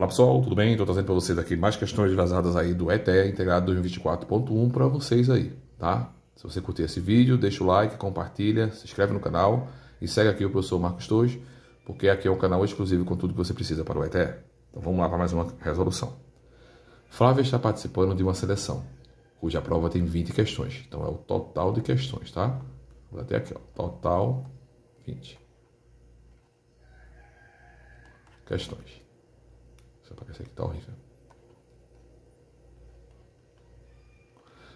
Olá pessoal, tudo bem? Estou trazendo para vocês aqui mais questões vazadas aí do ETE integrado 2024.1 para vocês aí, tá? Se você curtir esse vídeo, deixa o like, compartilha, se inscreve no canal e segue aqui o professor Marcos Torres, porque aqui é um canal exclusivo com tudo que você precisa para o ETE. Então vamos lá para mais uma resolução. Flávia está participando de uma seleção, cuja prova tem 20 questões. Então é o total de questões, tá? Vou até aqui, ó. Total 20 questões. Esse aqui tá horrível.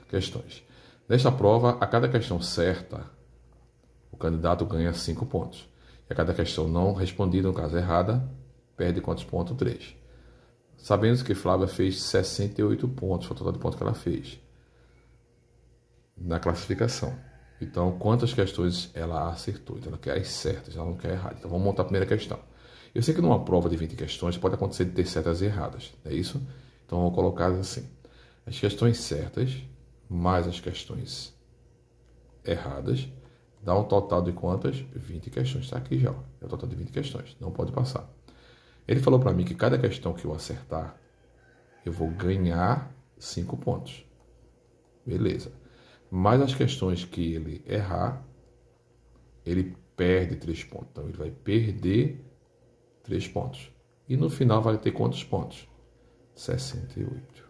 Questões. Nesta prova, a cada questão certa, o candidato ganha 5 pontos. E a cada questão não respondida, no caso errada, perde quantos pontos? 3. Sabemos que Flávia fez 68 pontos, foi o total de pontos que ela fez na classificação. Então, quantas questões ela acertou? Então, ela quer as certas, ela não quer errar. Então, vamos montar a primeira questão. Eu sei que numa prova de 20 questões pode acontecer de ter certas erradas, é isso? Então vou colocar assim: as questões certas mais as questões erradas dá um total de quantas? 20 questões. Está aqui já, é o total de 20 questões, não pode passar. Ele falou para mim que cada questão que eu acertar, eu vou ganhar 5 pontos. Beleza. Mas as questões que ele errar, ele perde 3 pontos. Então ele vai perder 3 pontos. E no final vai ter quantos pontos? 68.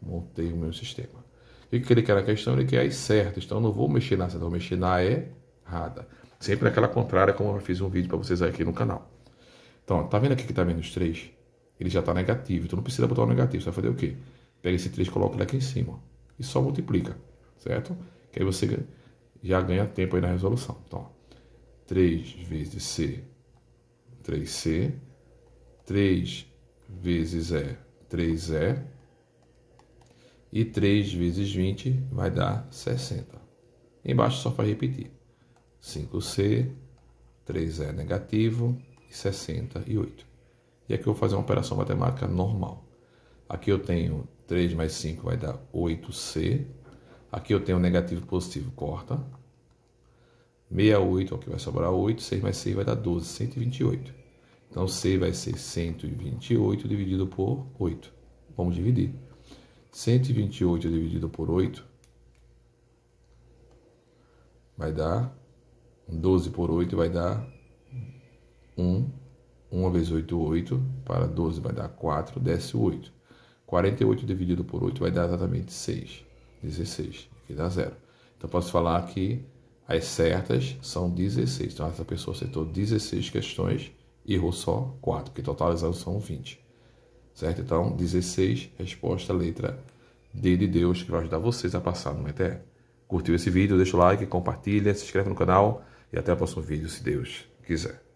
Montei o meu sistema. O que ele quer na questão? Ele quer as certas. Então não vou mexer na certa, vou mexer na errada. Sempre naquela contrária, como eu fiz um vídeo para vocês aqui no canal. Então, tá vendo aqui que tá menos 3? Ele já está negativo. Então não precisa botar o negativo. Você vai fazer o quê? Pega esse 3 e coloca ele aqui em cima. E só multiplica. Certo? Que aí você já ganha tempo aí na resolução. Então, 3 vezes C 3C, 3 vezes E, 3E, e 3 vezes 20 vai dar 60. Embaixo só para repetir. 5C, 3E negativo e 68. E aqui eu vou fazer uma operação matemática normal. Aqui eu tenho 3 mais 5 vai dar 8C. Aqui eu tenho negativo positivo, corta. 68, aqui vai sobrar 8, 6 mais 6 vai dar 12, 128. Então, C vai ser 128 dividido por 8. Vamos dividir. 128 dividido por 8 vai dar 12 por 8 vai dar 1. 1 vezes 8, 8. Para 12 vai dar 4, desce 8. 48 dividido por 8 vai dar exatamente 6. 16. Aqui dá 0. Então, posso falar que as certas são 16. Então, essa pessoa acertou 16 questões errou só 4, porque totalizados são 20. Certo? Então, 16, resposta letra D de Deus, que vai ajudar vocês a passar no ETE. Curtiu esse vídeo? Deixa o like, compartilha, se inscreve no canal e até o próximo vídeo, se Deus quiser.